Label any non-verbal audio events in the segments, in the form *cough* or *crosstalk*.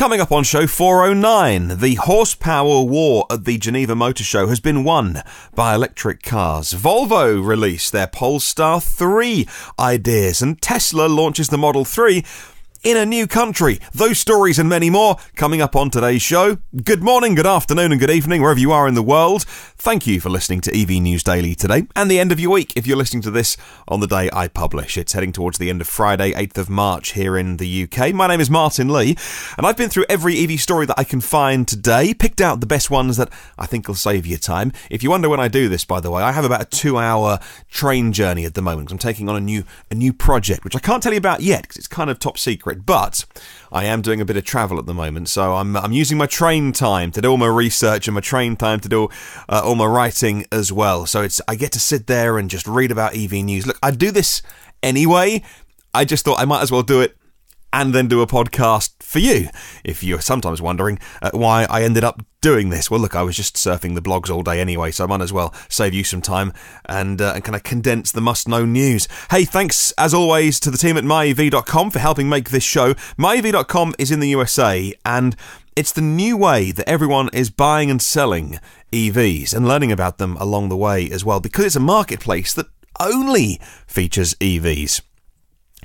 Coming up on show 409, the horsepower war at the Geneva Motor Show has been won by electric cars. Volvo released their Polestar 3 ideas, and Tesla launches the Model 3 in a new country. Those stories and many more coming up on today's show. Good morning, good afternoon, and good evening, wherever you are in the world. Thank you for listening to EV News Daily today and the end of your week if you're listening to this on the day I publish. It's heading towards the end of Friday, 8th of March here in the UK. My name is Martyn Lee, and I've been through every EV story that I can find today, picked out the best ones that I think will save you time. If you wonder when I do this, by the way, I have about a two hour train journey at the moment. I'm taking on a new, a new project, which I can't tell you about yet because it's kind of top secret, but I am doing a bit of travel at the moment, so I'm, I'm using my train time to do all my research and my train time to do uh, all my writing as well. So it's I get to sit there and just read about EV news. Look, I do this anyway. I just thought I might as well do it and then do a podcast for you. If you're sometimes wondering uh, why I ended up doing this, well, look, I was just surfing the blogs all day anyway, so I might as well save you some time and, uh, and kind of condense the must know news. Hey, thanks as always to the team at myev.com for helping make this show. Myev.com is in the USA and it's the new way that everyone is buying and selling EVs and learning about them along the way as well because it's a marketplace that only features EVs.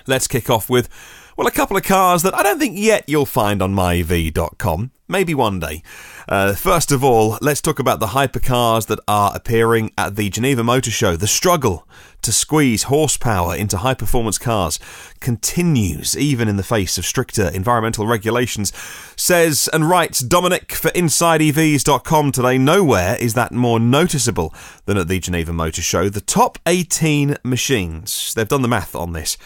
Let's kick off with well, a couple of cars that I don't think yet you'll find on myev.com. Maybe one day. Uh, first of all, let's talk about the hypercars that are appearing at the Geneva Motor Show. The struggle to squeeze horsepower into high performance cars continues, even in the face of stricter environmental regulations. Says and writes Domenick for InsideEVs.com today. Nowhere is that more noticeable than at the Geneva Motor Show. The top 18 machines, they've done the math on this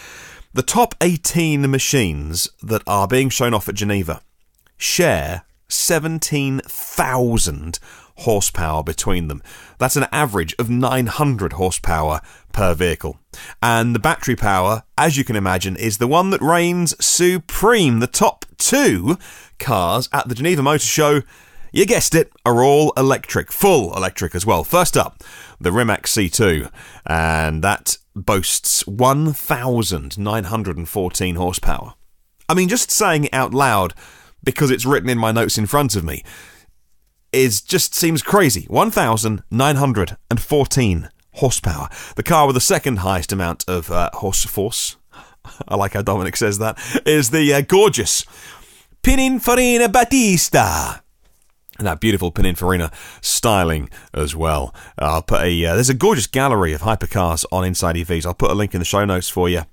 the top 18 machines that are being shown off at Geneva share 17,000 horsepower between them. That's an average of 900 horsepower per vehicle. And the battery power, as you can imagine, is the one that reigns supreme. The top two cars at the Geneva Motor Show, you guessed it, are all electric, full electric as well. First up, the Rimac C2, and that boasts 1,914 horsepower. I mean, just saying it out loud because it's written in my notes in front of me is just seems crazy. 1,914 horsepower. The car with the second highest amount of uh, horse force, *laughs* I like how Domenick says that, is the uh, gorgeous Pininfarina Battista and that beautiful Pininfarina styling as well. I'll put a uh, there's a gorgeous gallery of hypercars on Inside EVs. I'll put a link in the show notes for you.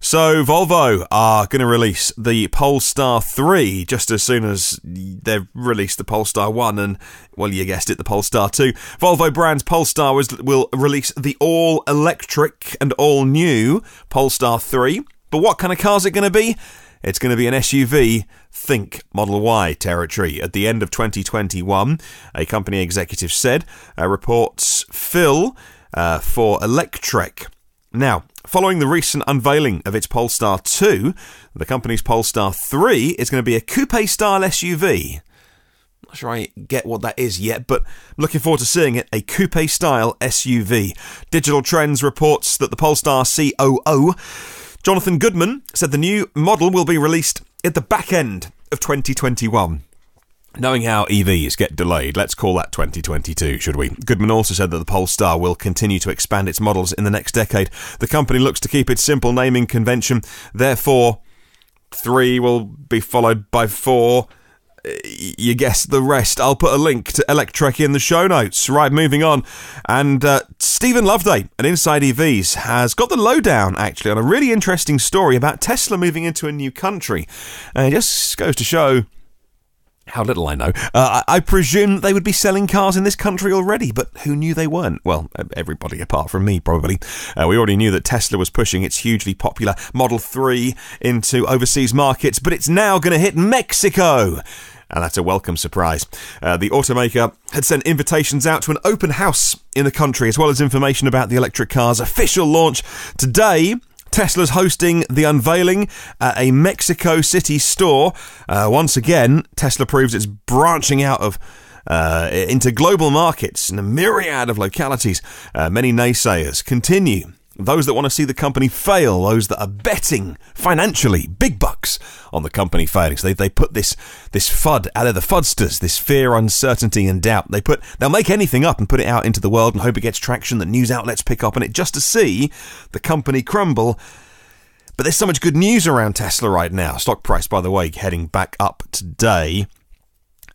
So Volvo are going to release the Polestar 3 just as soon as they've released the Polestar 1 and, well, you guessed it, the Polestar 2. Volvo brand's Polestar was, will release the all-electric and all-new Polestar 3. But what kind of car is it going to be? It's going to be an SUV, think Model Y territory. At the end of 2021, a company executive said, uh, reports Phil uh, for Electrek. Now, following the recent unveiling of its Polestar 2, the company's Polestar 3 is going to be a coupe style SUV. Not sure I get what that is yet, but I'm looking forward to seeing it. A coupe style SUV. Digital Trends reports that the Polestar COO Jonathan Goodman said the new model will be released at the back end of 2021. Knowing how EVs get delayed, let's call that 2022, should we? Goodman also said that the Polestar will continue to expand its models in the next decade. The company looks to keep its simple naming convention, therefore, three will be followed by four, you guess the rest. I'll put a link to Electrek in the show notes. Right, moving on. And uh, Steven Loveday at Inside EVs has got the lowdown, actually, on a really interesting story about Tesla moving into a new country. And it just goes to show how little I know. Uh, I presume they would be selling cars in this country already, but who knew they weren't? Well, everybody apart from me, probably. Uh, we already knew that Tesla was pushing its hugely popular Model 3 into overseas markets, but it's now going to hit Mexico and that's a welcome surprise. Uh, the automaker had sent invitations out to an open house in the country, as well as information about the electric car's official launch today. Tesla's hosting the unveiling at a Mexico City store. Uh, once again, Tesla proves it's branching out of uh, into global markets in a myriad of localities. Uh, many naysayers continue those that want to see the company fail, those that are betting financially big bucks on the company failing. So they, they put this this FUD out of the FUDsters, this fear, uncertainty, and doubt. They put they'll make anything up and put it out into the world and hope it gets traction, that news outlets pick up on it just to see the company crumble. But there's so much good news around Tesla right now. Stock price, by the way, heading back up today.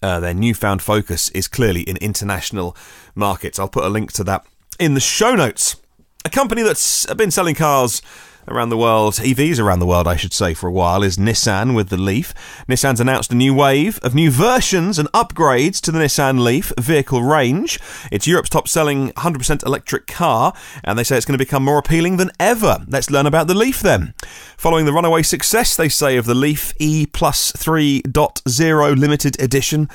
Uh, their newfound focus is clearly in international markets. I'll put a link to that in the show notes. A company that's been selling cars around the world, EVs around the world, I should say, for a while, is Nissan with the Leaf. Nissan's announced a new wave of new versions and upgrades to the Nissan Leaf vehicle range. It's Europe's top selling 100% electric car, and they say it's going to become more appealing than ever. Let's learn about the Leaf then. Following the runaway success, they say, of the Leaf E Plus 3.0 limited edition.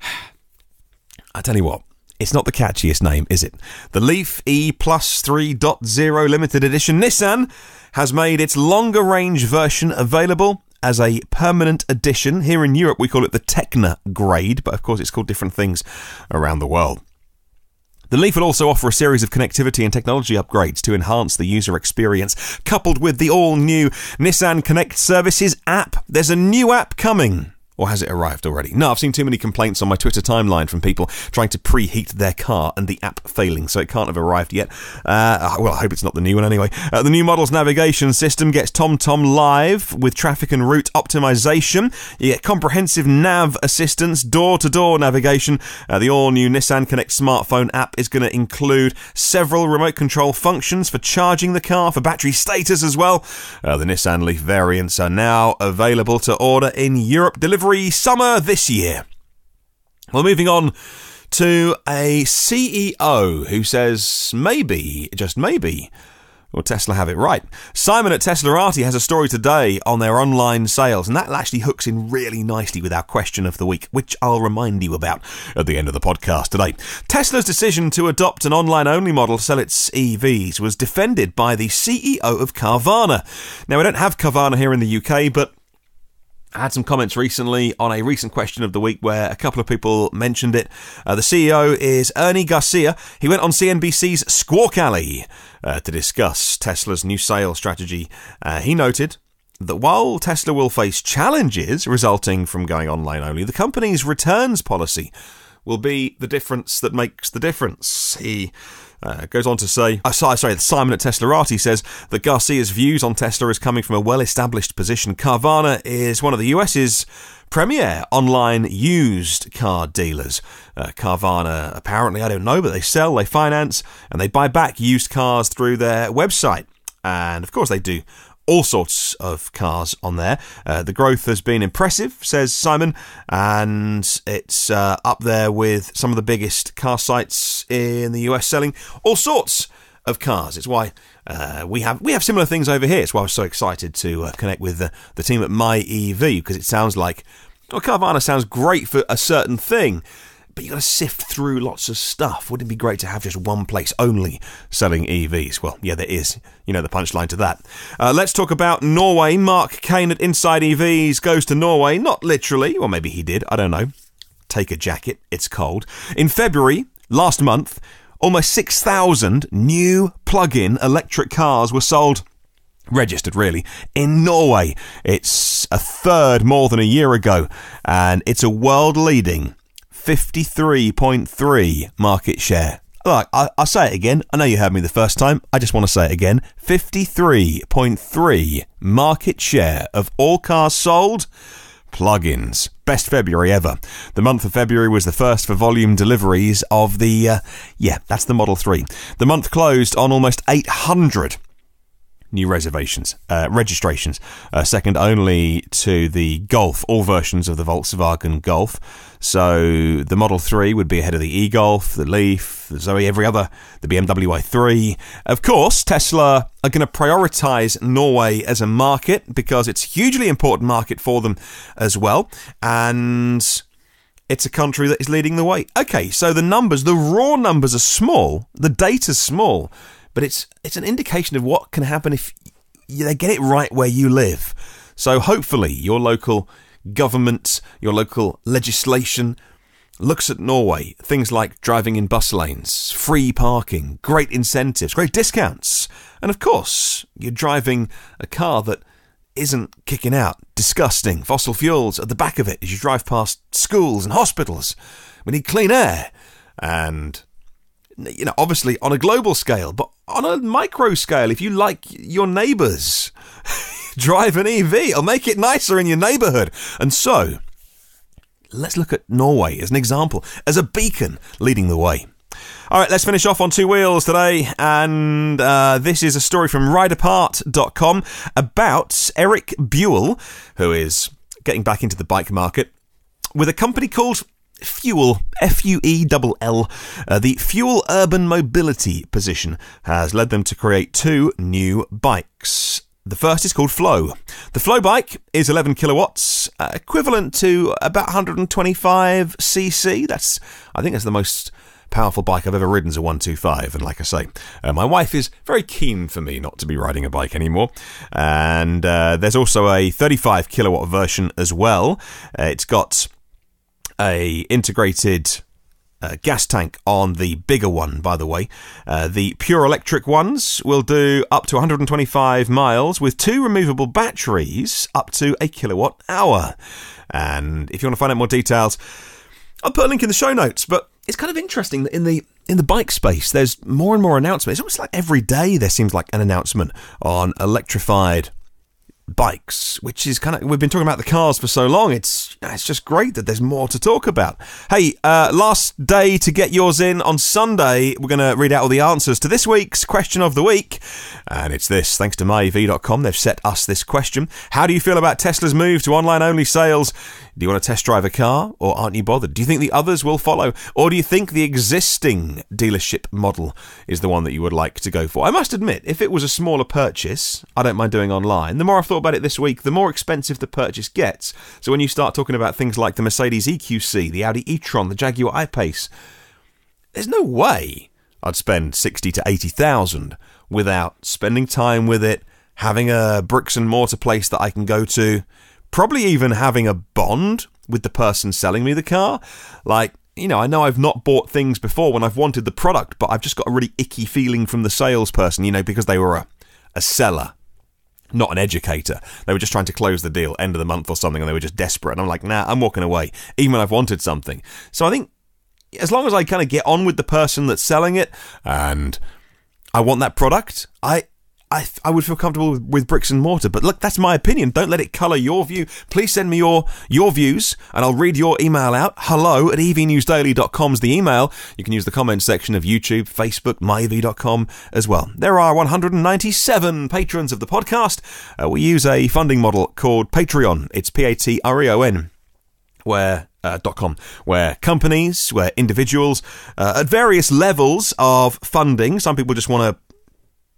*sighs* I tell you what, it's not the catchiest name, is it? The Leaf E Plus 3.0 limited edition Nissan has made its longer range version available as a permanent edition. Here in Europe, we call it the Tekna grade, but of course, it's called different things around the world. The Leaf will also offer a series of connectivity and technology upgrades to enhance the user experience, coupled with the all new Nissan Connect Services app. There's a new app coming or has it arrived already? No, I've seen too many complaints on my Twitter timeline from people trying to preheat their car and the app failing, so it can't have arrived yet. Uh, well, I hope it's not the new one anyway. Uh, the new model's navigation system gets TomTom live with traffic and route optimization. You get comprehensive nav assistance, door to door navigation. Uh, the all new Nissan Connect smartphone app is going to include several remote control functions for charging the car, for battery status as well. Uh, the Nissan Leaf variants are now available to order in Europe. Delivery summer this year. Well, moving on to a CEO who says maybe, just maybe, will Tesla have it right? Simon at Teslarati has a story today on their online sales, and that actually hooks in really nicely with our question of the week, which I'll remind you about at the end of the podcast today. Tesla's decision to adopt an online only model to sell its EVs was defended by the CEO of Carvana. Now, we don't have Carvana here in the UK, but I had some comments recently on a recent question of the week where a couple of people mentioned it. Uh, the CEO is Ernie Garcia. He went on CNBC's Squawk Alley uh, to discuss Tesla's new sales strategy. Uh, he noted that while Tesla will face challenges resulting from going online only, the company's returns policy will be the difference that makes the difference. He uh, goes on to say, uh, sorry, sorry, Simon at Teslarati says that Garcia's views on Tesla is coming from a well established position. Carvana is one of the US's premier online used car dealers. Uh, Carvana, apparently, I don't know, but they sell, they finance, and they buy back used cars through their website. And of course, they do all sorts of cars on there. Uh, the growth has been impressive, says Simon, and it's uh, up there with some of the biggest car sites in the US selling all sorts of cars. It's why uh, we have we have similar things over here. It's why I was so excited to uh, connect with the, the team at My EV because it sounds like well, Carvana sounds great for a certain thing, but you got to sift through lots of stuff. Wouldn't it be great to have just one place only selling EVs? Well, yeah, there is. You know the punchline to that. Uh, let's talk about Norway. Mark Kane at Inside EVs goes to Norway, not literally, or maybe he did, I don't know. Take a jacket, it's cold. In February, last month, almost 6,000 new plug in electric cars were sold registered really in Norway. It's a third more than a year ago, and it's a world leading 53.3 market share. Look, I, will say it again. I know you heard me the first time. I just want to say it again. 53.3 market share of all cars sold. Plugins. Best February ever. The month of February was the first for volume deliveries of the, uh, yeah, that's the Model 3. The month closed on almost 800 new reservations, uh, registrations, uh, second only to the Golf, all versions of the Volkswagen Golf. So the Model 3 would be ahead of the e-Golf, the Leaf, the Zoe, every other, the BMW i3. Of course, Tesla are going to prioritize Norway as a market because it's a hugely important market for them as well. And it's a country that is leading the way. Okay, so the numbers, the raw numbers are small, the data's small but it's it's an indication of what can happen if they get it right where you live. So hopefully your local government, your local legislation looks at Norway, things like driving in bus lanes, free parking, great incentives, great discounts, and of course, you're driving a car that isn't kicking out disgusting fossil fuels at the back of it as you drive past schools and hospitals. We need clean air. And, you know, obviously on a global scale, but on a micro scale, if you like your neighbours, *laughs* drive an EV. It'll make it nicer in your neighbourhood. And so, let's look at Norway as an example, as a beacon leading the way. All right, let's finish off on two wheels today. And uh, this is a story from rideapart.com about Eric Buell, who is getting back into the bike market with a company called Fuell, F U E L L. Uh, the Fuell Urban Mobility position has led them to create two new bikes. The first is called Flow. The Flow bike is 11 kilowatts, uh, equivalent to about 125 cc. That's, I think, that's the most powerful bike I've ever ridden is a 125. And like I say, uh, my wife is very keen for me not to be riding a bike anymore. And uh, there's also a 35 kilowatt version as well. Uh, it's got a integrated uh, gas tank on the bigger one, by the way. Uh, the pure electric ones will do up to 125 miles with two removable batteries up to a kilowatt hour. And if you want to find out more details, I'll put a link in the show notes. But it's kind of interesting that in the in the bike space, there's more and more announcements. It's almost like every day there seems like an announcement on electrified bikes, which is kind of we've been talking about the cars for so long. It's it's just great that there's more to talk about. Hey, uh, last day to get yours in on Sunday. We're going to read out all the answers to this week's question of the week, and it's this. Thanks to myev.com, they've set us this question: How do you feel about Tesla's move to online only sales? Do you want to test drive a car, or aren't you bothered? Do you think the others will follow, or do you think the existing dealership model is the one that you would like to go for? I must admit, if it was a smaller purchase, I don't mind doing online. The more I've thought about it this week, the more expensive the purchase gets. So when you start talking about things like the Mercedes EQC, the Audi e-tron, the Jaguar I-Pace, there's no way I'd spend sixty to eighty thousand without spending time with it, having a bricks and mortar place that I can go to probably even having a bond with the person selling me the car. Like, you know, I know I've not bought things before when I've wanted the product, but I've just got a really icky feeling from the salesperson, you know, because they were a, a seller, not an educator. They were just trying to close the deal, end of the month or something, and they were just desperate. And I'm like, nah, I'm walking away, even when I've wanted something. So I think as long as I kind of get on with the person that's selling it and I want that product, I I, I would feel comfortable with, with, bricks and mortar. But look, that's my opinion. Don't let it colour your view. Please send me your your views and I'll read your email out. Hello at evnewsdaily.com is the email. You can use the comment section of YouTube, Facebook, myev.com as well. There are 197 patrons of the podcast. Uh, we use a funding model called Patreon. It's P A T R E O N, where uh, .com, where companies, where individuals, uh, at various levels of funding, some people just want to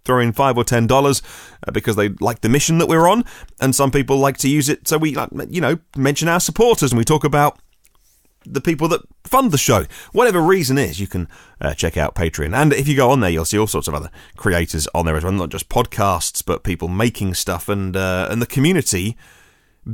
throw in five or ten dollars uh, because they like the mission that we're on, and some people like to use it so we, you know, mention our supporters and we talk about the people that fund the show. Whatever reason is, you can uh, check out Patreon. And if you go on there, you'll see all sorts of other creators on there as well, not just podcasts, but people making stuff and uh, and the community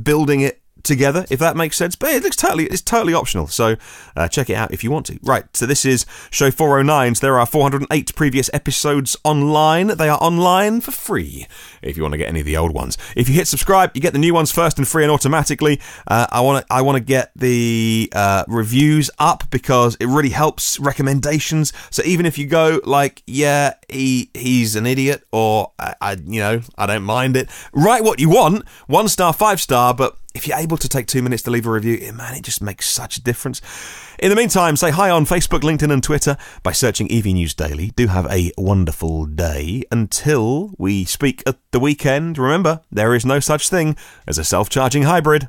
building it together, if that makes sense. But it looks totally it's totally optional. So uh, check it out if you want to. Right. So this is show 409. So there are 408 previous episodes online. They are online for free if you want to get any of the old ones. If you hit subscribe, you get the new ones first and free and automatically. Uh, I want to I want to get the uh, reviews up because it really helps recommendations. So even if you go like, yeah, he he's an idiot, or I, I you know I don't mind it. Write what you want, one star, five star, but if you're able to take two minutes to leave a review, eh, man, it just makes such a difference. In the meantime, say hi on Facebook, LinkedIn, and Twitter by searching EV News Daily. Do have a wonderful day. Until we speak at the weekend, remember, there is no such thing as a self charging hybrid.